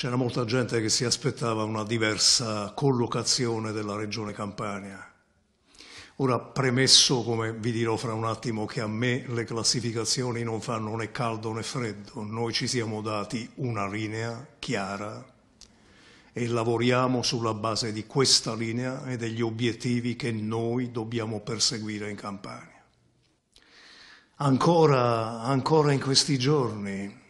C'era molta gente che si aspettava una diversa collocazione della regione Campania. Ora, premesso, come vi dirò fra un attimo, che a me le classificazioni non fanno né caldo né freddo, noi ci siamo dati una linea chiara e lavoriamo sulla base di questa linea e degli obiettivi che noi dobbiamo perseguire in Campania. Ancora, ancora in questi giorni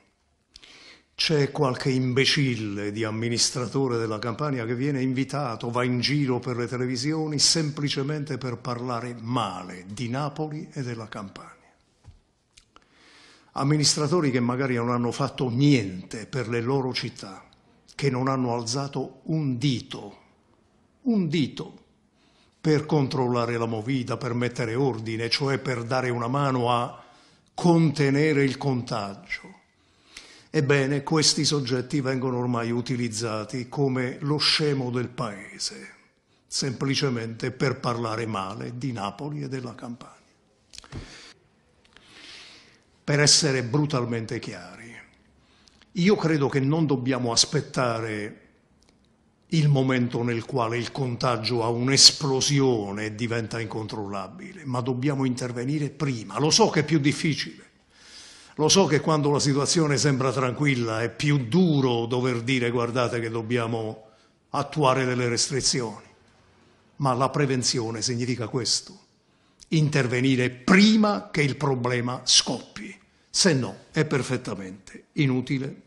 c'è qualche imbecille di amministratore della Campania che viene invitato, va in giro per le televisioni semplicemente per parlare male di Napoli e della Campania. Amministratori che magari non hanno fatto niente per le loro città, che non hanno alzato un dito, un dito per controllare la movida, per mettere ordine, cioè per dare una mano a contenere il contagio Ebbene, questi soggetti vengono ormai utilizzati come lo scemo del paese, semplicemente per parlare male di Napoli e della Campania. Per essere brutalmente chiari, io credo che non dobbiamo aspettare il momento nel quale il contagio ha un'esplosione e diventa incontrollabile, ma dobbiamo intervenire prima. Lo so che è più difficile, lo so che quando la situazione sembra tranquilla è più duro dover dire guardate che dobbiamo attuare delle restrizioni, ma la prevenzione significa questo, intervenire prima che il problema scoppi, se no è perfettamente inutile.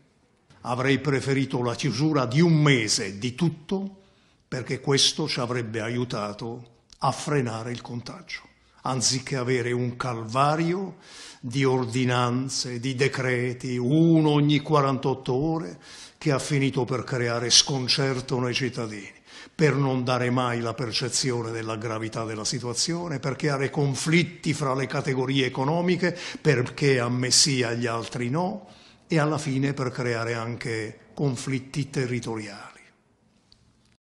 Avrei preferito la chiusura di un mese di tutto perché questo ci avrebbe aiutato a frenare il contagio anziché avere un calvario di ordinanze, di decreti, uno ogni 48 ore, che ha finito per creare sconcerto nei cittadini, per non dare mai la percezione della gravità della situazione, per creare conflitti fra le categorie economiche, perché a me sì, agli altri no, e alla fine per creare anche conflitti territoriali.